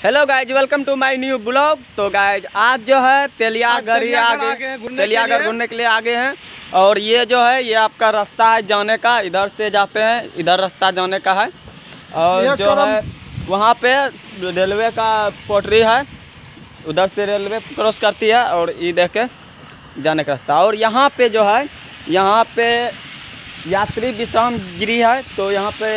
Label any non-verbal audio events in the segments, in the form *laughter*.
Hello guys welcome to my new blog तो guys आज जो है तेलियागढ़ ही आगे तेलियागढ़ लिए। घूमने के लिए आगे हैं। और ये जो है ये आपका रास्ता है जाने का। इधर से जाते हैं इधर रास्ता जाने का है। और जो है वहाँ पे रेलवे का पोटरी है। उधर से रेलवे क्रॉस करती है और ये देख के जाने का रास्ता। और यहाँ पे जो है यहाँ पे यात्री विश्राम गिरी है। तो यहाँ पे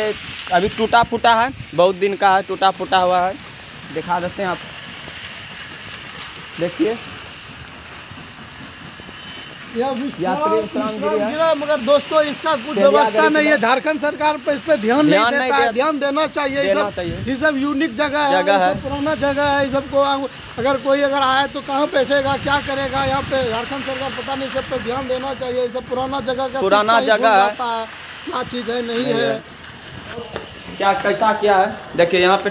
अभी टूटा फूटा है बहुत दिन का है टूटा फूटा हुआ है। दिखा देते हैं आप। देखिए। गृह, मगर दोस्तों इसका कुछ व्यवस्था नहीं है। झारखंड सरकार पर इस पे ध्यान नहीं ध्यान नहीं देता है ध्यान देना चाहिए। ये सब ये सब यूनिक जगह है जगह है। पुराना जगह है सबको अगर कोई अगर आए तो कहाँ बैठेगा क्या करेगा? यहाँ पे झारखंड सरकार पता नहीं सब पे ध्यान देना चाहिए। ये सब पुराना जगह का पुराना जगह है। क्या चीज़ है नहीं है। है। क्या कैसा क्या है? देखिए यहाँ पे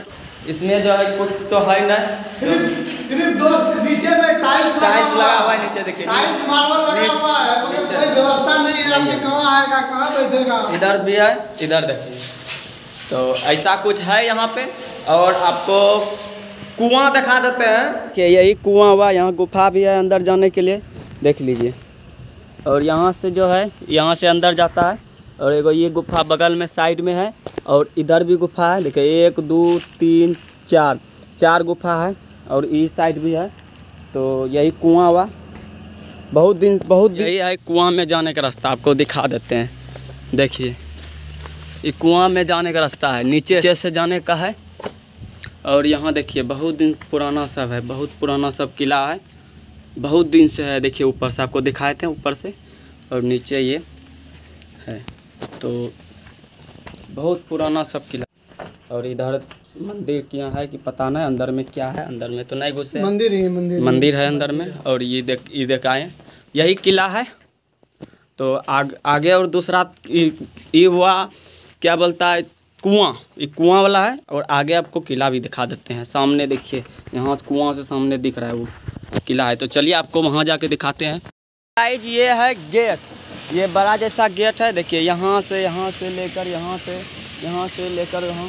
इसमें जो है कुछ तो है नहीं सिर्फ़ दोस्त नीचे में टाइल्स टाइल्स लगा हुआ है नीचे देखिए। टाइल्स मार्बल लगा हुआ है कोई व्यवस्था नहीं है आदमी कहाँ आएगा कहाँ बैठेगा? इधर भी है इधर देखिए। तो ऐसा कुछ है यहाँ पे? और आपको कुआँ दिखा देते हैं। कि यही कुआँ हुआ यहाँ गुफा भी है अंदर जाने के लिए। देख लीजिए। और यहाँ से जो है यहाँ से अंदर जाता है। और एगो ये गुफा बगल में साइड में है। और इधर भी गुफा है, देखिए, एक, दो, तीन, चार। चार गुफा है और इस साइड भी है तो यही कुआँ हुआ। बहुत दिन बहुत दिन यही है कुआँ में जाने का रास्ता, आपको दिखा देते हैं। देखिए, ये कुआँ में जाने का रास्ता है, नीचे से जाने का है। और यहाँ देखिए, बहुत दिन पुराना सब है, बहुत पुराना सब किला है। बहुत दिन से है, देखिए, ऊपर से आपको दिखाए थे, ऊपर से। और नीचे ये है तो बहुत पुराना सब किला। और इधर मंदिर क्या है कि पता नहीं अंदर में क्या है अंदर में तो नहीं घुसे। मंदिर ही मंदिर मंदिर है अंदर में और ये देख ये देखाएँ यही किला है। तो आग, आगे और दूसरा ये ये हुआ क्या बोलता है कुआँ। ये कुआँ वाला है और आगे आपको किला भी दिखा देते हैं। सामने देखिए यहाँ से कुआँ से सामने दिख रहा है वो किला है। तो चलिए आपको वहाँ जाके दिखाते हैं। साइज़ ये है गेट। ये बड़ा जैसा गेट है। देखिए यहाँ से यहाँ से लेकर यहाँ से। यहाँ से लेकर यहाँ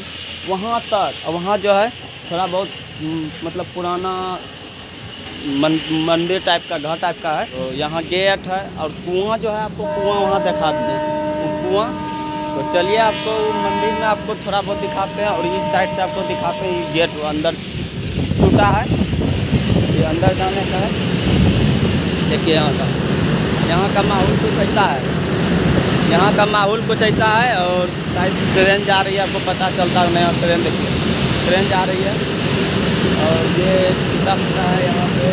वहाँ तक। और वहाँ जो है थोड़ा बहुत हम्म, मतलब पुराना मंदिर टाइप का घर टाइप का है। तो यहाँ गेट है और कुआँ जो है आपको कुआँ वहाँ दिखा दें वो कुआँ तो चलिए आपको मंदिर में आपको थोड़ा बहुत दिखाते हैं और इस साइड से आपको दिखाते हैं। गेट अंदर टूटा है। ये अंदर जाने का है। देखिए यहाँ का। यहाँ का माहौल कुछ ऐसा है? यहाँ का माहौल कुछ ऐसा है और ट्रेन जा रही है, आपको पता चलता है, नया ट्रेन देखिए। ट्रेन जा रही है और ये फूटा है यहाँ पे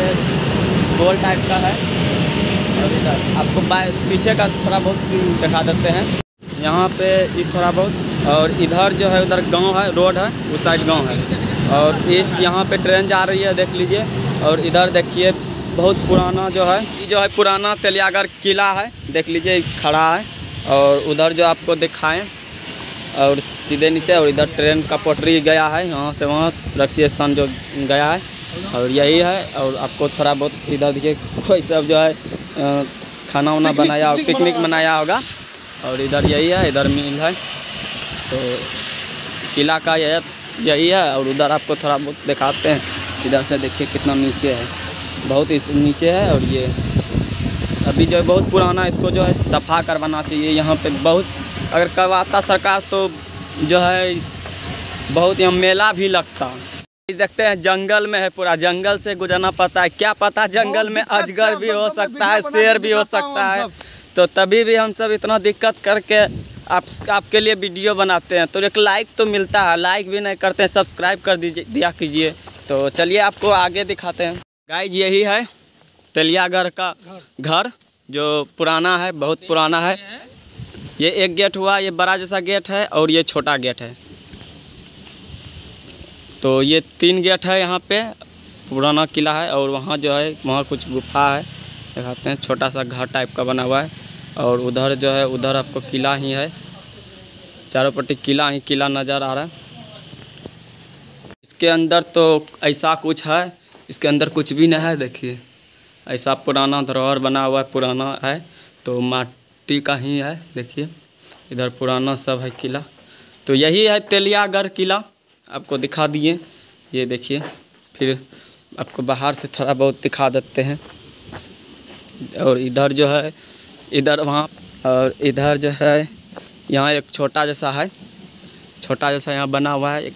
गोल टाइप का है। और इधर आपको पीछे का थोड़ा बहुत दिखा देते हैं। यहाँ पे ये थोड़ा बहुत और इधर जो है, उधर गाँव है, रोड है, उस साइड गाँव है। और इस यहाँ पे ट्रेन जा रही है, देख लीजिए। और इधर देखिए, बहुत पुराना जो है, ये जो है पुराना तेलियागढ़ किला है, देख लीजिए, खड़ा है। और उधर जो आपको दिखाएँ और सीधे नीचे और इधर ट्रेन का पटरी गया है यहाँ से वहाँ रक्षी स्थान जो गया है और यही है और आपको थोड़ा बहुत इधर देखिए *laughs* कोई सब जो है खाना वाना बनाया पिकनिक पिकनिक। मनाया होगा और इधर यही है इधर मिल है तो किला का यह यही है और उधर आपको थोड़ा बहुत दिखाते हैं इधर से देखिए कितना नीचे है बहुत इस नीचे है और ये अभी जो है बहुत पुराना इसको जो है सफ़ा करवाना चाहिए यहाँ पे बहुत अगर करवाता सरकार तो जो है बहुत यहाँ मेला भी लगता। देखते हैं जंगल में है पूरा जंगल से गुजरना पड़ता है। क्या पता जंगल में अजगर भी हो सकता है शेर भी हो सकता है। तो तभी भी हम सब इतना दिक्कत करके आप आपके लिए वीडियो बनाते हैं। तो एक लाइक तो मिलता है लाइक भी नहीं करते हैं सब्सक्राइब कर दीजिए दिया कीजिए। तो चलिए आपको आगे दिखाते हैं। गाइज़ यही है। तेलियागढ़ का घर, जो पुराना है, बहुत पुराना है। ये एक गेट हुआ, ये बड़ा जैसा गेट है और ये छोटा गेट है। तो ये तीन गेट है यहाँ पे, पुराना किला है और वहाँ जो है, वहाँ कुछ गुफा है। दिखाते हैं छोटा सा घर टाइप का बना हुआ है और उधर जो है, उधर आपको किला ही है। चारों पट्टी किला ही किला नज़र आ रहा है। इसके अंदर तो ऐसा कुछ है, इसके अंदर कुछ भी नहीं है, देखिए। ऐसा पुराना धरोहर बना हुआ है, पुराना है तो माटी का ही है, देखिए। इधर पुराना सब है किला। तो यही है तेलियागढ़ किला। आपको दिखा दिए। ये देखिए, फिर आपको बाहर से थोड़ा बहुत दिखा देते हैं। और इधर जो है, इधर वहाँ, और इधर जो है, यहाँ एक छोटा जैसा है। छोटा जैसा यहाँ बना हुआ है। एक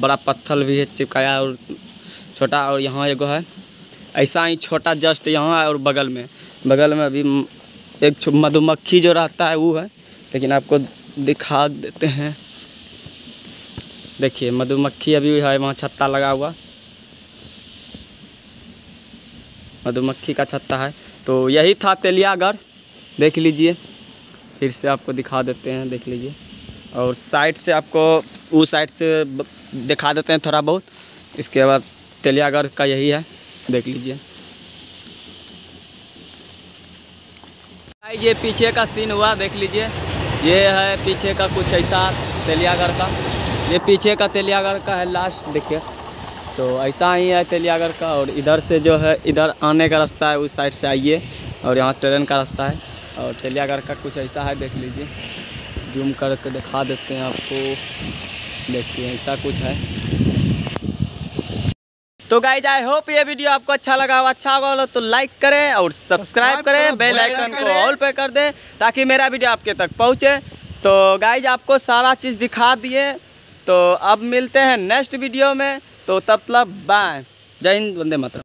बड़ा पत्थर भी है चिपकाया और छोटा, और यहाँ एगो है। ऐसा ही छोटा जस्ट यहाँ है और बगल में। बगल में अभी एक मधुमक्खी जो रहता है, वो है। लेकिन आपको दिखा देते हैं। देखिए, मधुमक्खी अभी है, वहाँ छत्ता लगा हुआ। मधुमक्खी का छत्ता है। तो यही था तेलियागढ़। देख लीजिए। फिर से आपको दिखा देते हैं, देख लीजिए। और साइड से आपको उस साइड से दिखा देते हैं थोड़ा बहुत। इसके बाद तेलियागढ़ का यही है। देख लीजिए। ये पीछे का सीन हुआ, देख लीजिए। ये है पीछे का कुछ ऐसा तेलियागढ़ का। ये पीछे का तेलियागढ़ का है लास्ट देखिए। तो ऐसा ही है तेलियागढ़ का और इधर से जो है, इधर आने का रास्ता है, उस साइड से आइए और यहाँ ट्रेन का रास्ता है। और तेलियागढ़ का कुछ ऐसा है, देख लीजिए। जूम करके दिखा देते हैं आपको। देखिए, ऐसा कुछ है। तो गाइज़ आई होप ये वीडियो आपको अच्छा लगा हो अच्छा होगा तो लाइक करें और सब्सक्राइब करें बेल आइकन को ऑल पे कर दें ताकि मेरा वीडियो आपके तक पहुँचे। तो गाइज़ आपको सारा चीज़ दिखा दिए। तो अब मिलते हैं नेक्स्ट वीडियो में। तो तब तब बाय। जय हिंद वंदे मातरम।